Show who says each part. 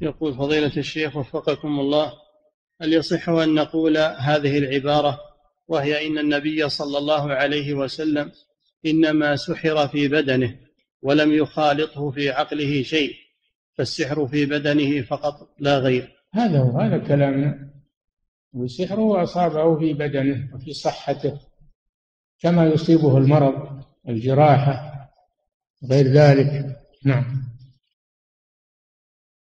Speaker 1: يقول فضيلة الشيخ وفقكم الله هل يصح أن نقول هذه العبارة وهي إن النبي صلى الله عليه وسلم إنما سحر في بدنه ولم يخالطه في عقله شيء فالسحر في بدنه فقط لا غير؟
Speaker 2: هذا هو هذا كلامنا وسحره أصابه في بدنه وفي صحته كما يصيبه المرض الجراحة غير ذلك. نعم.